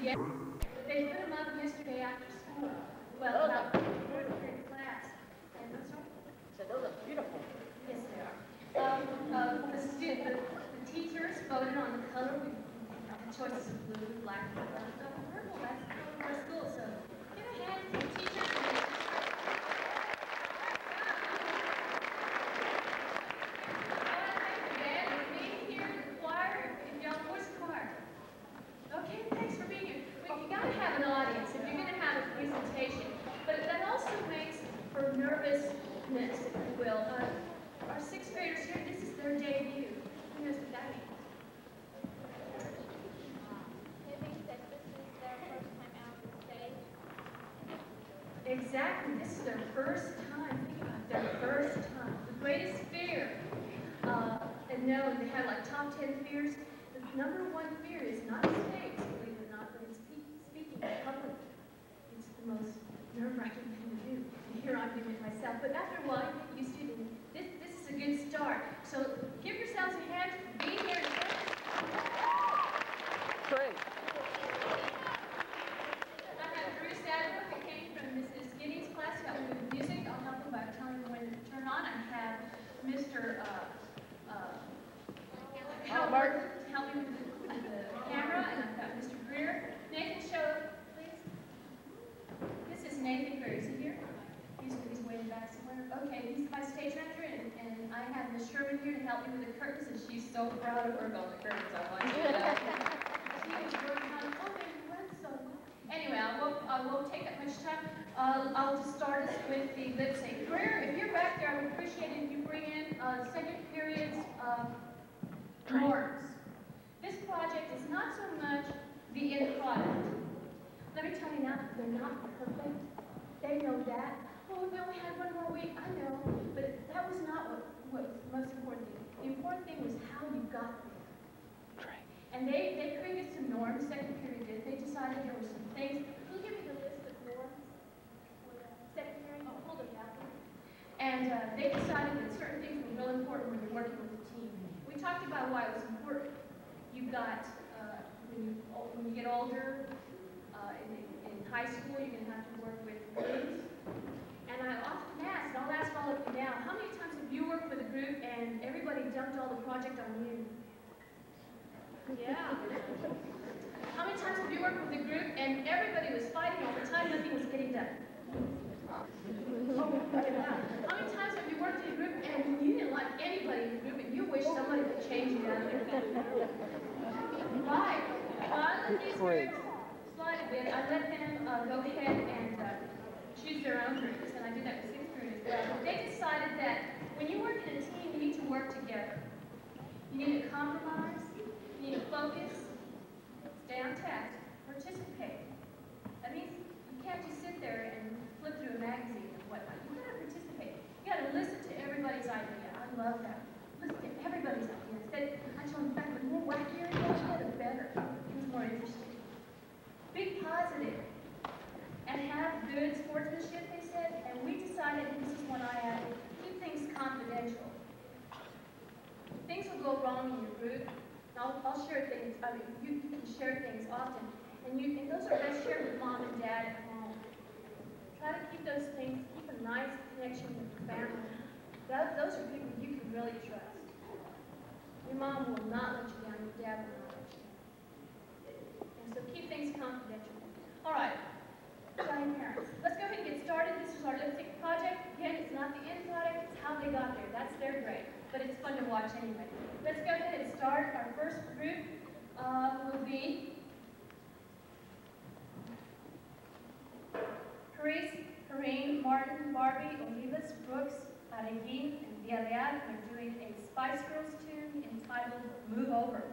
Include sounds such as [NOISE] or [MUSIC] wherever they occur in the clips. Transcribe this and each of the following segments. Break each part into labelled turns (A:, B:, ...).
A: They put them up yesterday after school. Well, about fourth period class. And that's right.
B: So those are beautiful.
A: Yes, they are. Um, uh, the student, the, the teachers voted on the color. We had choices of blue, black, and purple. That's the color of our school. So give a hand to the teachers. and the Dad, and me here, the choir, and young voice choir. Okay, thanks for being here. Well, you gotta have an audience if you're gonna have a presentation. But that also makes for nervousness, if you will. Uh, our sixth graders here, this is their debut. Who knows what that means?
C: It means that this is their first time out on stage.
A: Exactly, this is their first time, think about it, their first time. The greatest fear, uh, and no, they have like top ten fears. The number one fear is not mistakes, believe it or not, but it's pe- speaking in public. It's the most nerve-wracking thing to do. And here I'm doing it myself, but after a while, you get used to it, and this, this is a good start. So give yourselves a hand for being here.
B: Great.
A: I have Bruce Adler, who came from Mrs. Giddings' class, to help me with music. I'll help him by telling him when to turn on. I have Mr. uh, uh, Howard to help me with the, with the camera, and I've got Mr. Greer. Nathan, show, please. This is Nathan Greer. Is he here? He's, he's way back somewhere. Okay, he's my stage manager, and, and I have Miss Sherman here to help me with the curtains, and she's so proud of work on curtains. I want you to know. She was working on, oh, they went so well. Anyway, I won't, I won't take that much time. Uh, I'll just start us with the lip sync. Greer, if you're back there, I would appreciate it if you bring in uh, second period's uh, norms. This project is not so much the end product. Let me tell you now, they're not perfect. They know that. Oh, we only had one more week. I know, but that was not what, what was most important thing. The important thing was how you got there. And they, they created some norms, second period did. They decided there were some things. Can you give me the list of norms? for period, oh, hold it down. And uh, they decided that certain things were real important when you're working with a team. We talked about why it was important. You've got, uh, when you, when you get older, uh, in, in high school, you're gonna have to work with groups. And I often ask, and I'll ask all of you now, how many times you worked with a group and everybody dumped all the project on you? Yeah. How many times have you worked with a group and everybody was fighting all the time, nothing was getting done? Oh. How many times have you worked in a group and you didn't like anybody in the group and you wish somebody would change you out of? Why? I let these groups slide a bit. I let them uh, go ahead and uh, choose their own groups, and I did that with sixth grade as well. But they decided that when you work in a team, you need to work together. You need to compromise. You need to focus. Stay on task. Participate. That means you can't just sit there and flip through a magazine and whatnot. You gotta participate. You gotta listen to everybody's idea. I love that. Listen to everybody's idea. Instead, them, in fact, the more wackier it the better. It was more interesting. Be positive and have good sportsmanship, they said, and we decided, this is one I added, confidential. Things will go wrong in your group. I'll, I'll share things, I mean, you can share things often, and you, and those are best shared with mom and dad at home. Try to keep those things, keep a nice connection with your family. That, those are people you can really trust. Your mom will not let you down, your dad will not let you down. And so keep things confidential. All right, Parents. Let's go ahead and get started. This is our lip sync project. Again, it's not the end product, it's how they got there. That's their grade, but it's fun to watch anyway. Let's go ahead and start. Our first group uh, will be Carice, Corrine, Martin, Barbie, Olivas, Brooks, Aregin, and Villarreal are doing a Spice Girls tune entitled Move Over.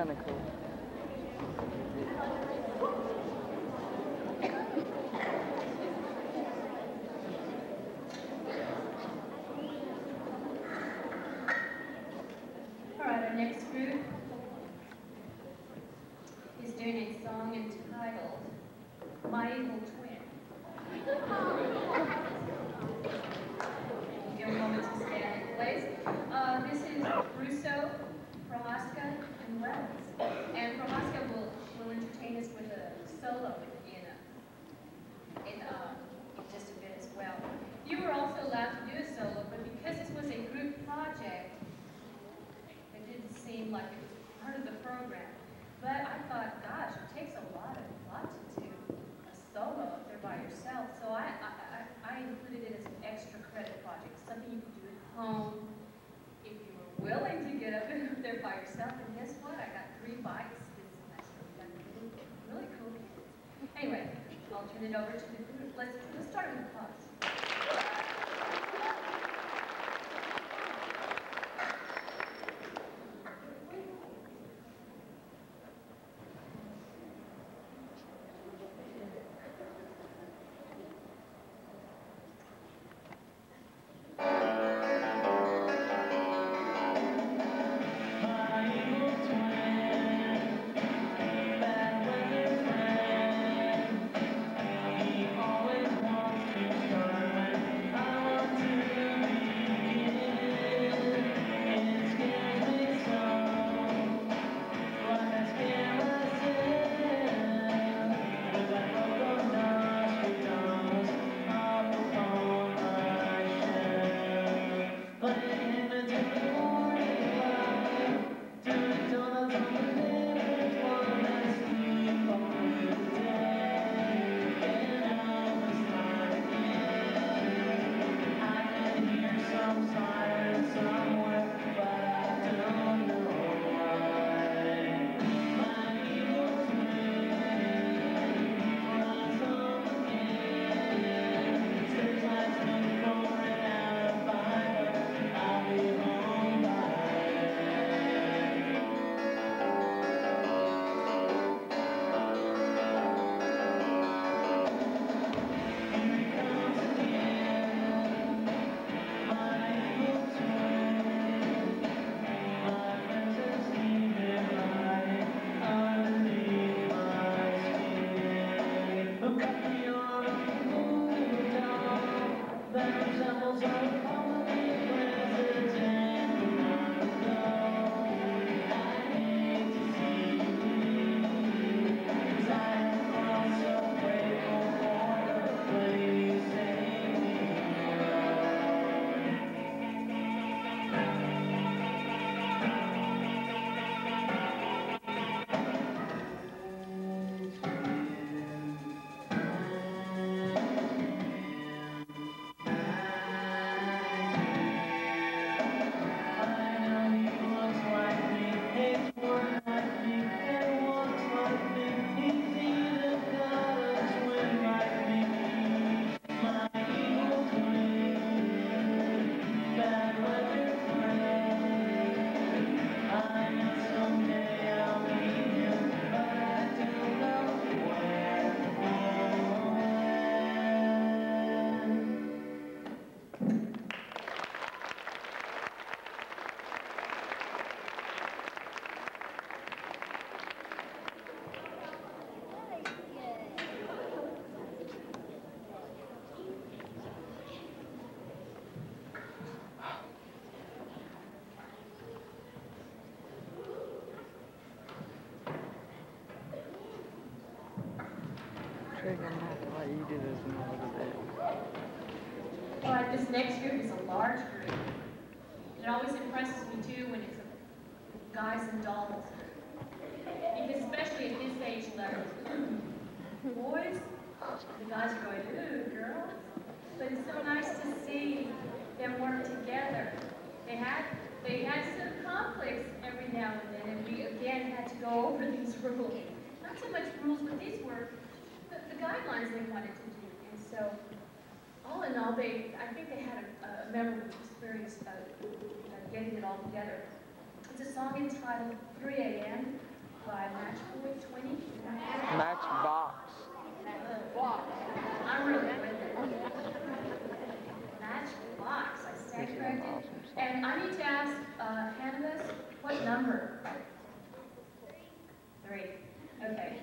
B: kind of cool. think I'm gonna let you do this in a little bit.
A: All right, this next group is a large group. It always impresses me too when it's a guys and dolls group. especially at this age level. [CLEARS THROAT] Boys, the guys are going, ooh, girls. But it's so nice to see them work together. They had they had some conflicts every now and then, and we again had to go over these rules. Not so much rules, but these were guidelines they wanted to do. And so, all in all, they I think they had a, a memorable experience of uh, getting it all together. It's a song entitled 3 a.m. by Matchboy 20.
B: Matchbox. Matchbox.
A: I'm really good it. Matchbox. I stand corrected. And I need to ask uh, Hannah what number? Three. Three. Okay.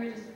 A: We were just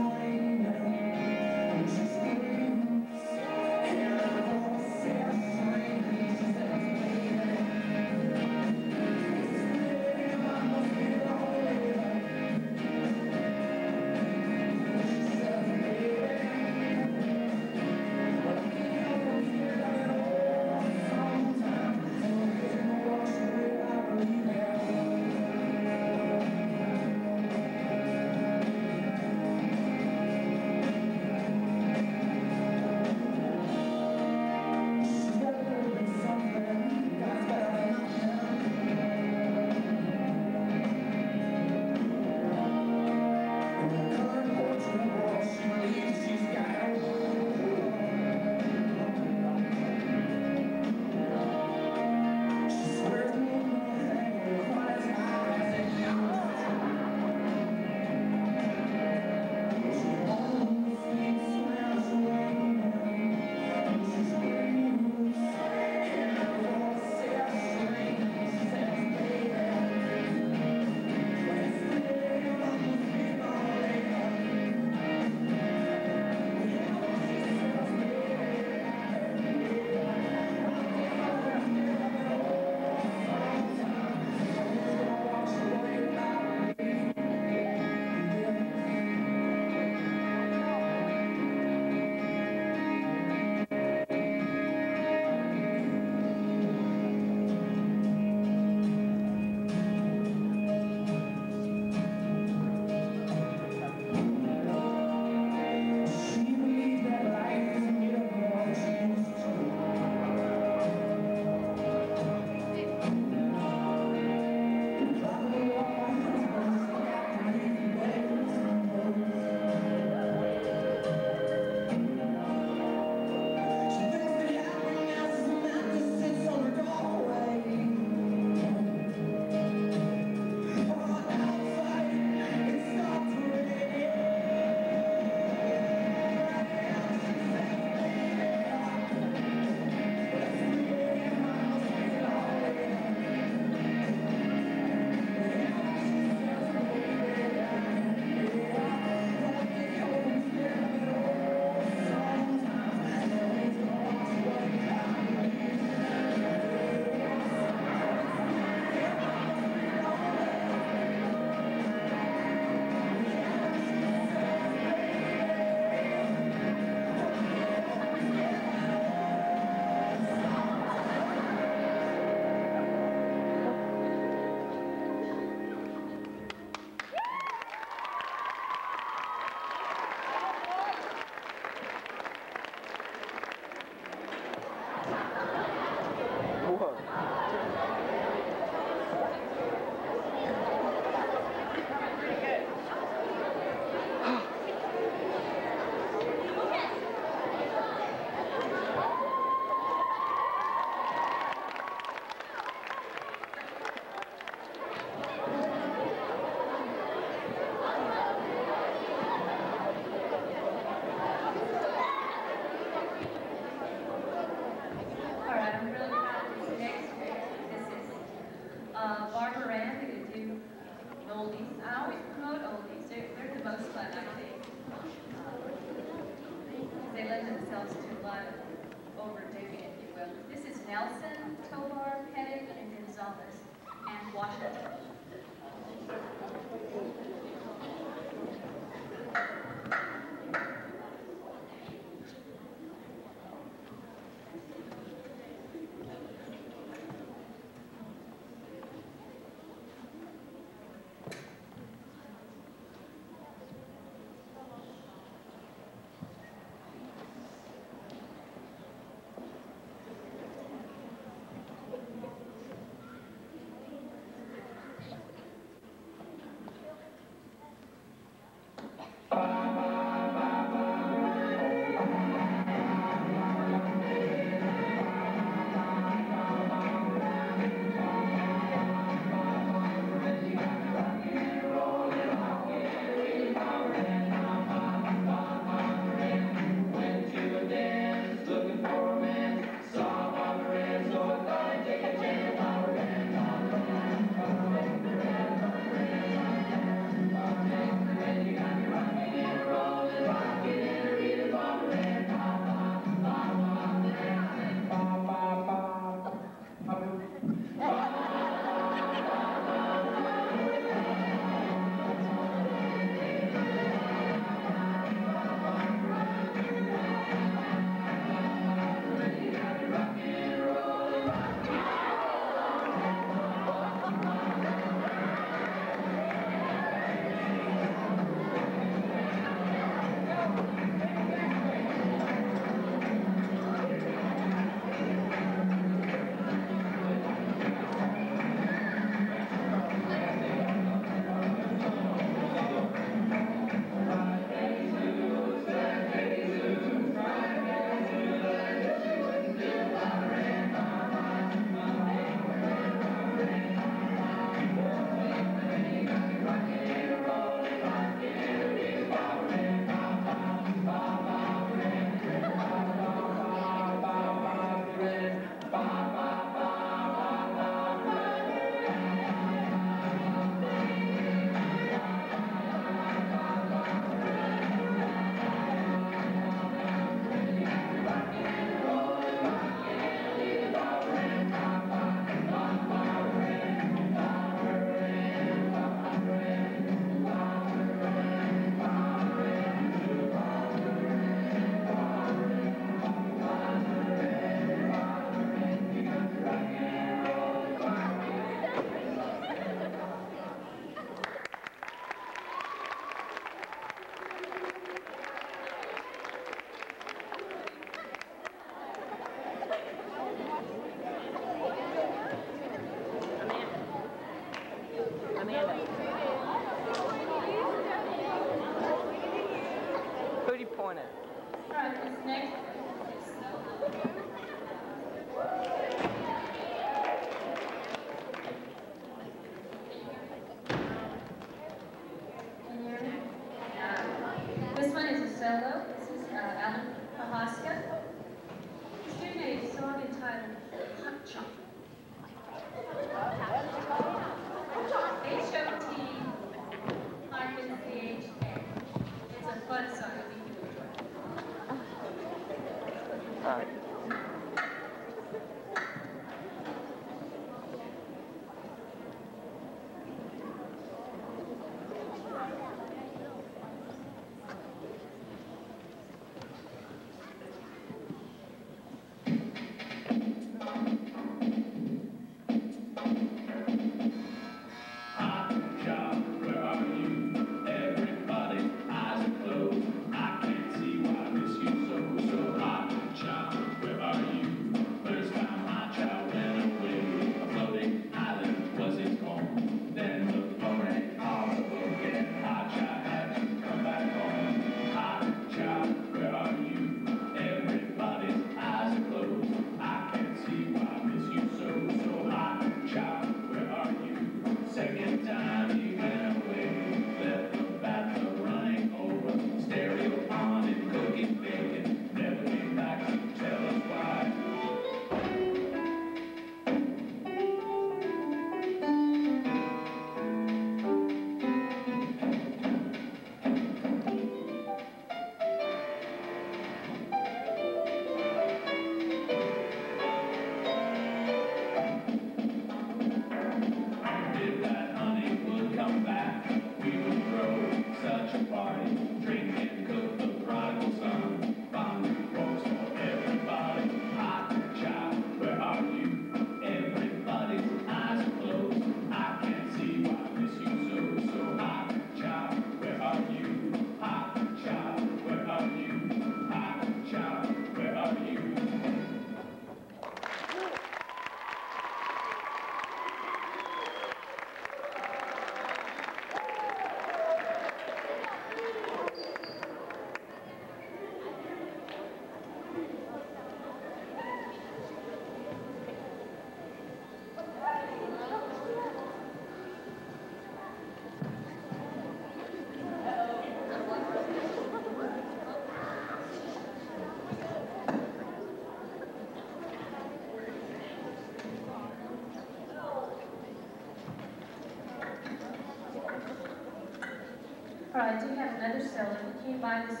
A: I
B: do
A: have another seller who came by this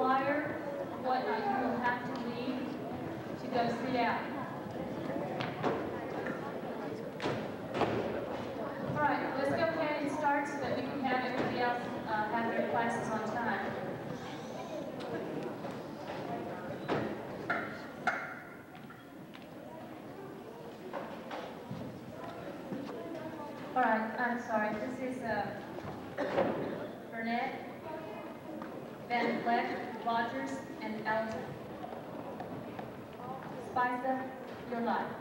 A: flyer what night you will have to leave to go sit out. All right, let's go ahead and start so that we can have everybody else uh, have their classes on time. All right, I'm sorry, this is a... Uh, Rogers, and Elton. them,
B: your
C: life.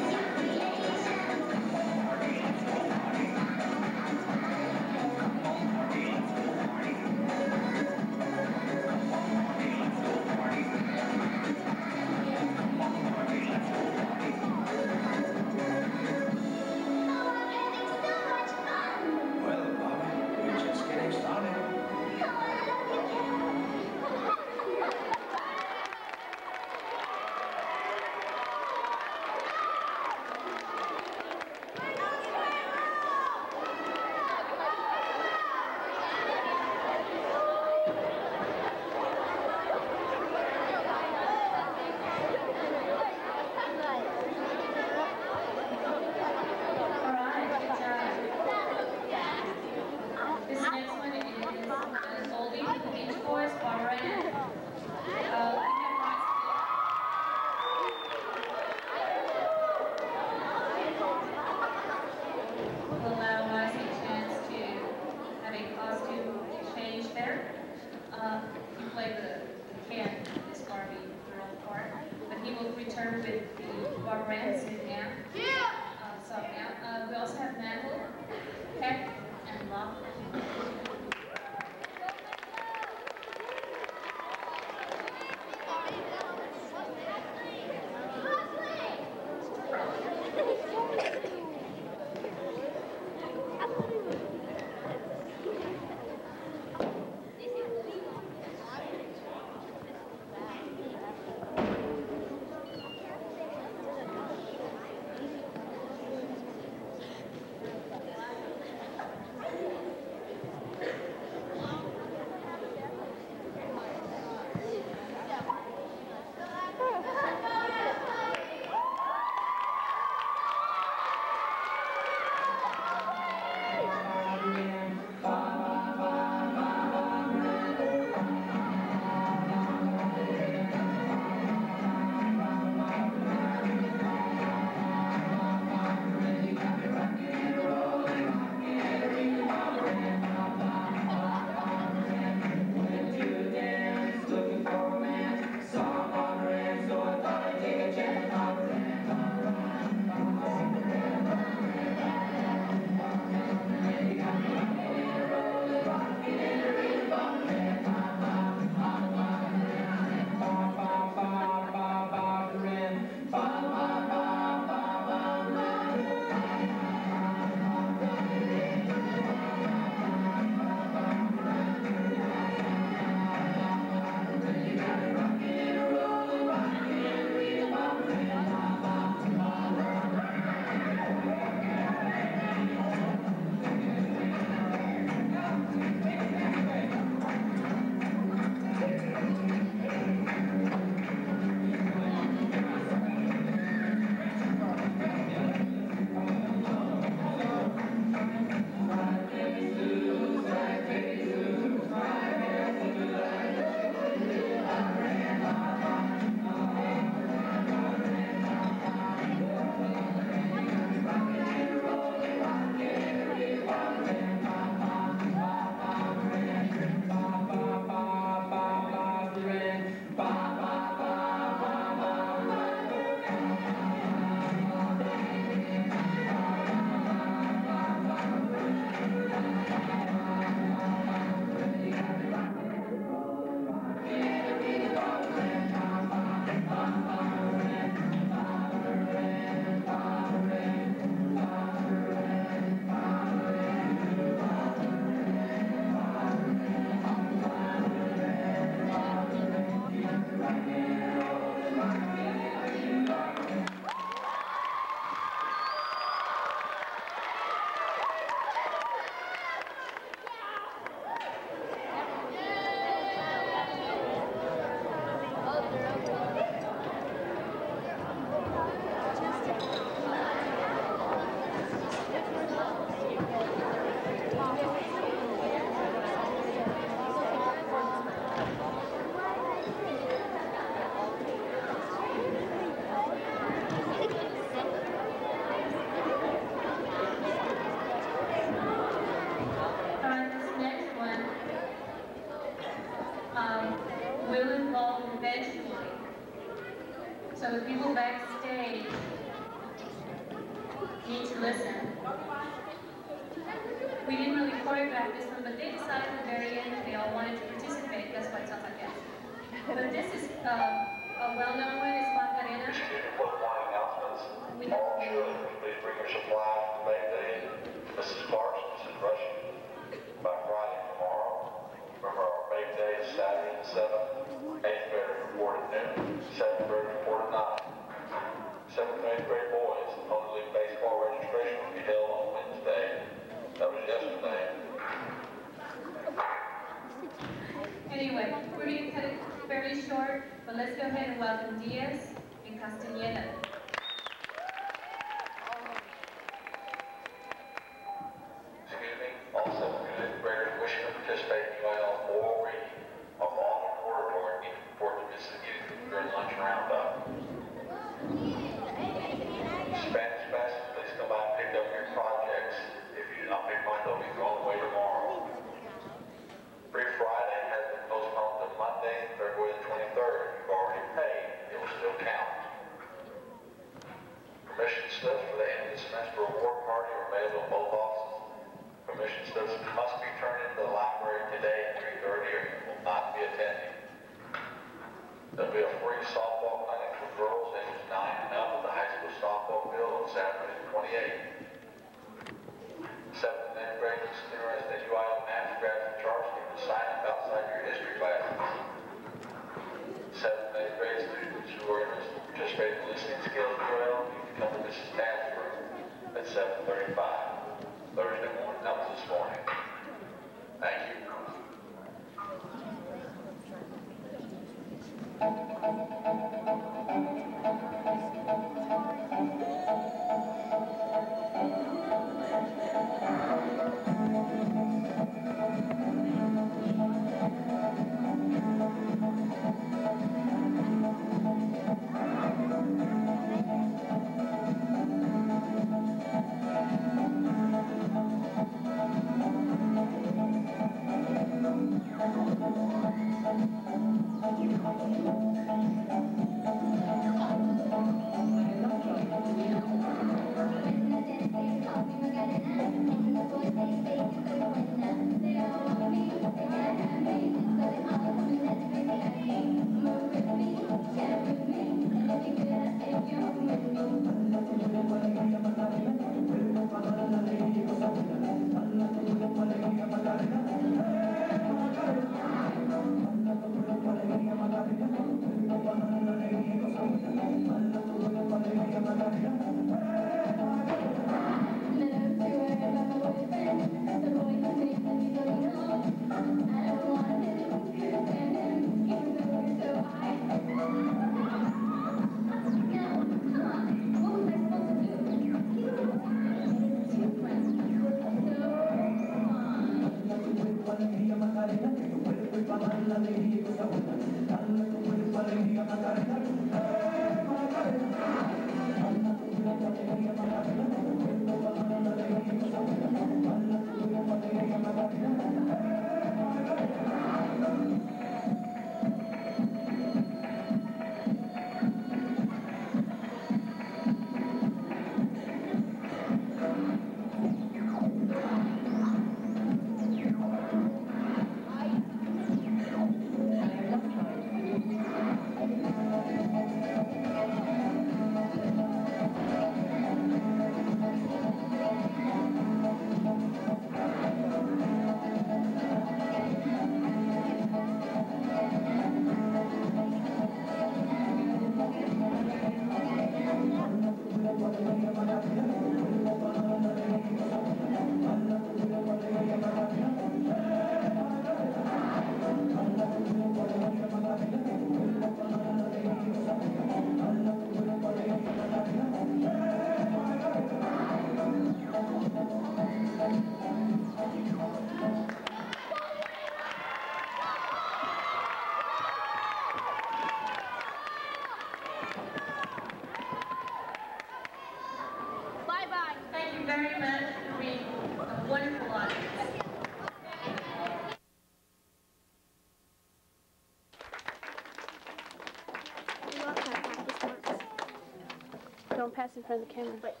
C: pass in front of the camera.
D: but.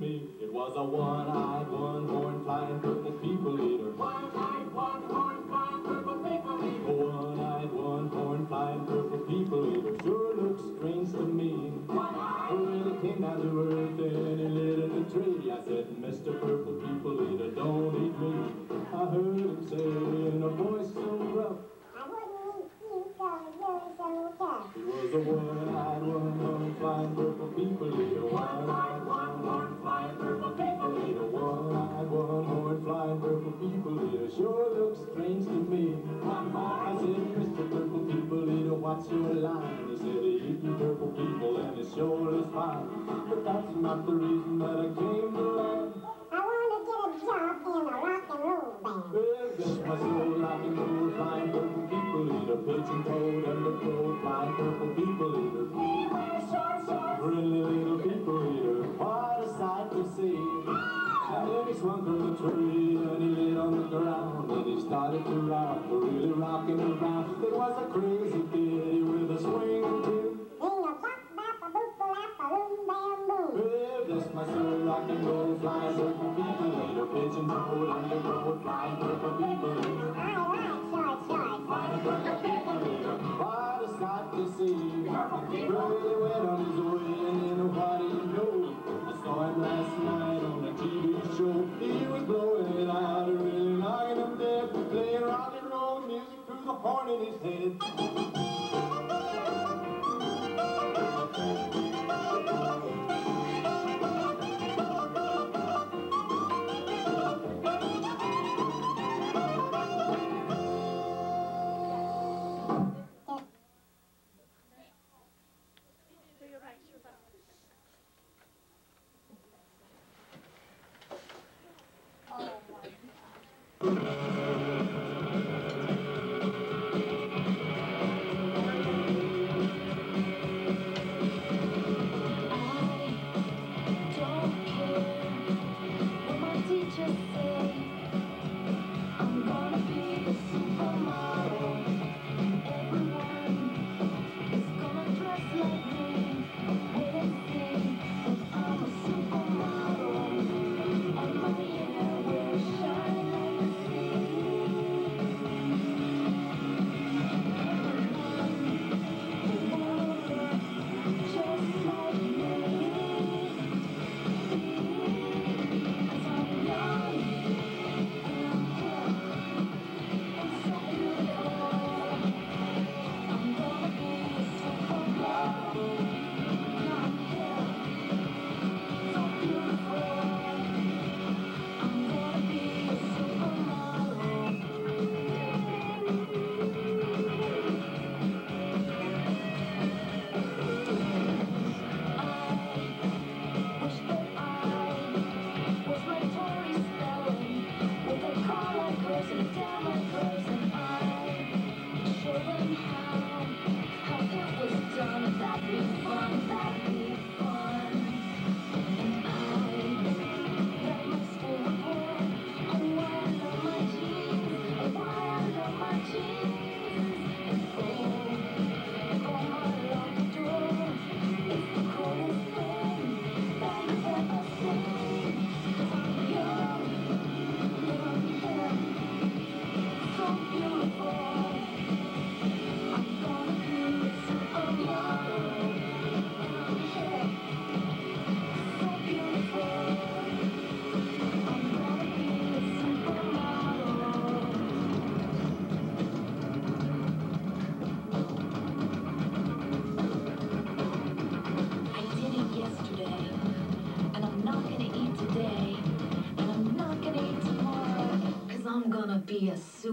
D: couldn't. It was a one-eyed, one-horned, flying, purple people eater. One-eyed, one-horned, flying, that's not the reason that I came to life. I want to get a job in a rock and roll band. Well, bless my soul, rock and roll, fine purple people eater, pigeon toed and the crow, fine purple people eater. We were short shorts. Really little people eater, what a sight to see. Ah! And then he swung from the tree and he lit on the ground and he started to rock, really rocking around. It was a crazy ditty with a swing bless my soul, rock and roll, flying purple people eater, pigeon toed, underclothes, flying purple people eater. Flying purple people what a sight to see. Went on his way and you know? I saw him last night on a TV show. He was blowing out, a really knocking him dead, playing rock and roll music through the horn in his head.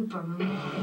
E: Be